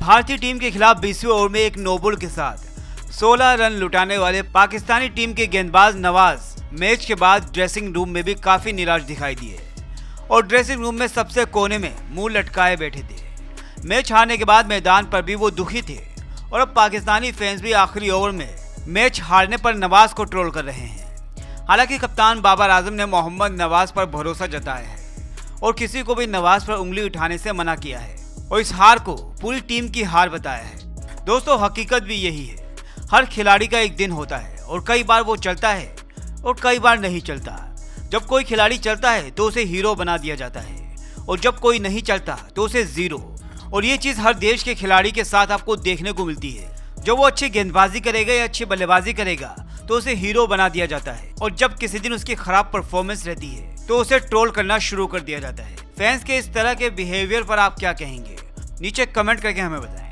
भारतीय टीम के खिलाफ बीसवें ओवर में एक नोबुल के साथ। 16 रन लुटाने वाले पाकिस्तानी टीम के गेंदबाज नवाज़, मैच के बाद ड्रेसिंग रूम में भी काफ़ी निराश दिखाई दिए। और ड्रेसिंग रूम में सबसे कोने में मुँह लटकाए बैठे थे। मैच हारने के बाद मैदान पर भी वो दुखी थे। और अब पाकिस्तानी फैंस भी आखिरी ओवर में मैच हारने पर नवाज़ को ट्रोल कर रहे हैं। हालाँकि कप्तान बाबर आज़म ने मोहम्मद नवाज़ पर भरोसा जताया है। और किसी को भी नवाज़ पर उंगली उठाने से मना किया है। और इस हार को पूरी टीम की हार बताया है। दोस्तों, हकीकत भी यही है। हर खिलाड़ी का एक दिन होता है और कई बार वो चलता है और कई बार नहीं चलता। जब कोई खिलाड़ी चलता है तो उसे हीरो बना दिया जाता है। और जब कोई नहीं चलता तो उसे ज़ीरो और ये चीज़ हर देश के खिलाड़ी के साथ आपको देखने को मिलती है। जब वो अच्छी गेंदबाजी करेगा या अच्छी बल्लेबाजी करेगा तो उसे हीरो बना दिया जाता है। और जब किसी दिन उसकी खराब परफॉर्मेंस रहती है तो उसे ट्रोल करना शुरू कर दिया जाता है। फैंस के इस तरह के बिहेवियर पर आप क्या कहेंगे? नीचे कमेंट करके हमें बताएँ।